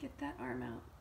Get that arm out.